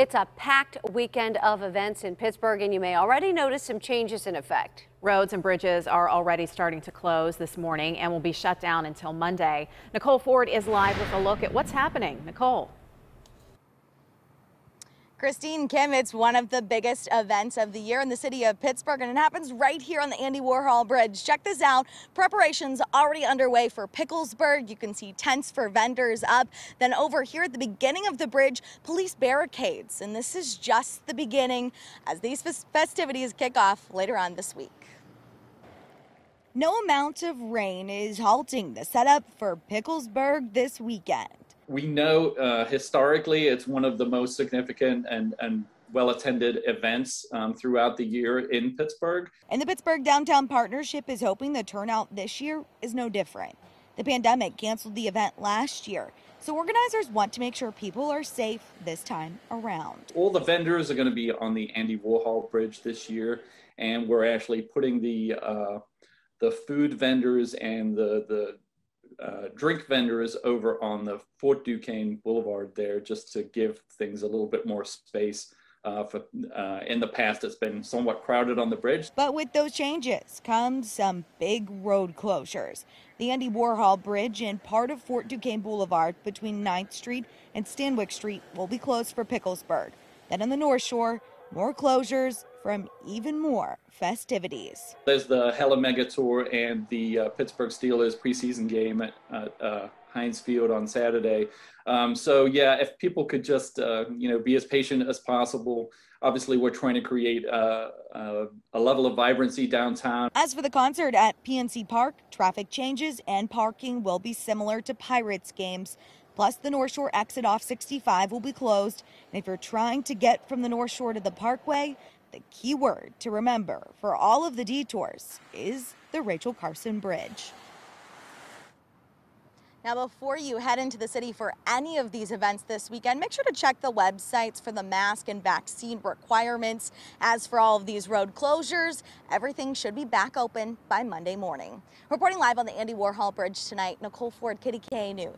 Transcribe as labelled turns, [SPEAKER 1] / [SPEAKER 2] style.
[SPEAKER 1] It's a packed weekend of events in Pittsburgh, and you may already notice some changes in effect.
[SPEAKER 2] Roads and bridges are already starting to close this morning and will be shut down until Monday. Nicole Ford is live with a look at what's happening. Nicole.
[SPEAKER 3] Christine Kim, it's one of the biggest events of the year in the city of Pittsburgh, and it happens right here on the Andy Warhol Bridge. Check this out. Preparations already underway for Picklesburgh. You can see tents for vendors up. Then over here at the beginning of the bridge, police barricades. And this is just the beginning as these festivities kick off later on this week. No amount of rain is halting the setup for Picklesburgh this weekend
[SPEAKER 4] we know uh, historically it's one of the most significant and, and well attended events um, throughout the year in Pittsburgh.
[SPEAKER 3] And the Pittsburgh Downtown Partnership is hoping the turnout this year is no different. The pandemic canceled the event last year, so organizers want to make sure people are safe this time around.
[SPEAKER 4] All the vendors are going to be on the Andy Warhol Bridge this year, and we're actually putting the uh, the food vendors and the the uh, drink vendors over on the Fort Duquesne Boulevard there just to give things a little bit more space. Uh, for, uh, in the past, it's been somewhat crowded on the bridge.
[SPEAKER 3] But with those changes comes some big road closures. The Andy Warhol Bridge and part of Fort Duquesne Boulevard between 9th Street and Stanwix Street will be closed for Picklesburgh. Then on the North Shore, more closures from even more festivities.
[SPEAKER 4] There's the Hella Mega Tour and the uh, Pittsburgh Steelers preseason game at, uh, Heinz Field on Saturday. Um, so yeah, if people could just uh, you know be as patient as possible. Obviously, we're trying to create a, a, a level of vibrancy downtown.
[SPEAKER 3] As for the concert at PNC Park, traffic changes and parking will be similar to Pirates games. Plus, the North Shore exit off 65 will be closed. And if you're trying to get from the North Shore to the Parkway, the key word to remember for all of the detours is the Rachel Carson Bridge. Now, before you head into the city for any of these events this weekend, make sure to check the websites for the mask and vaccine requirements. As for all of these road closures, everything should be back open by Monday morning. Reporting live on the Andy Warhol Bridge tonight, Nicole Ford, KDKA News.